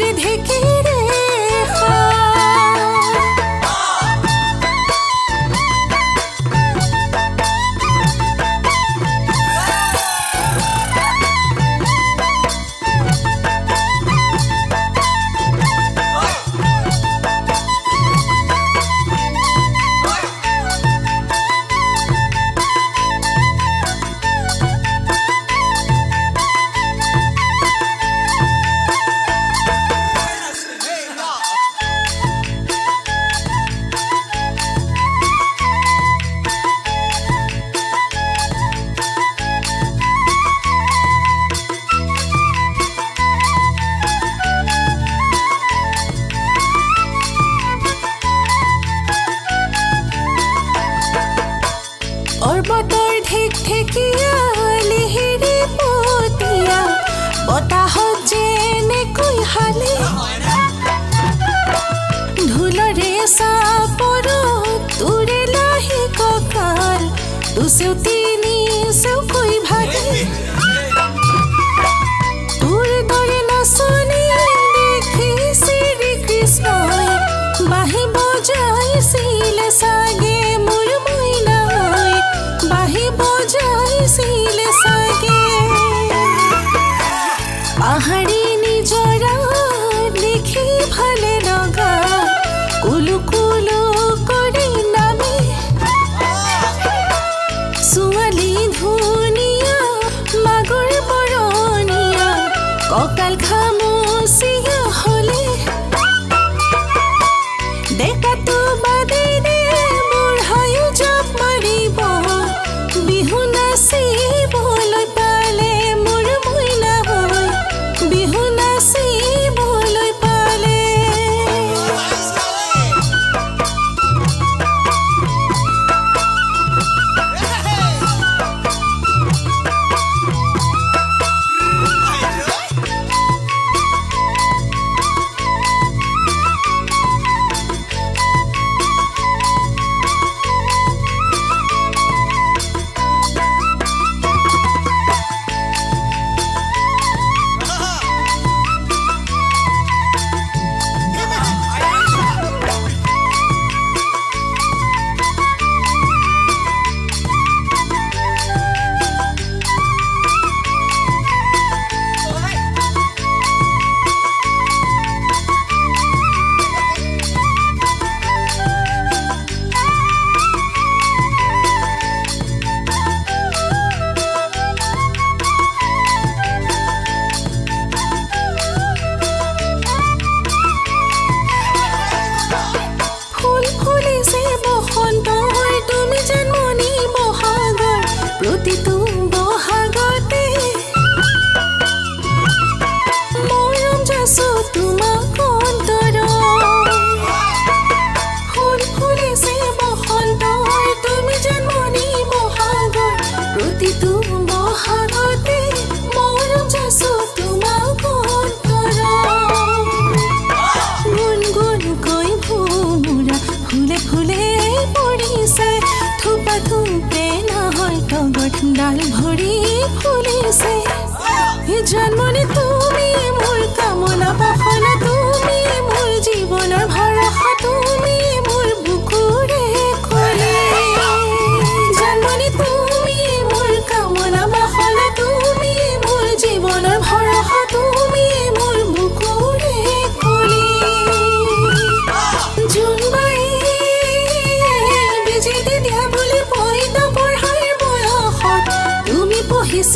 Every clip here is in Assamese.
पर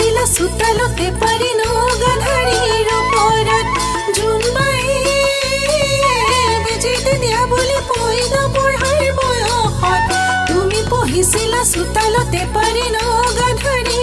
ফুটিলা সুতালতে পাৰি ন গাধাৰীৰ ওপৰত পঢ়াৰ বয়সত? তুমি পঢ়িছিলা চোতালতে পাৰি ন গাধাৰী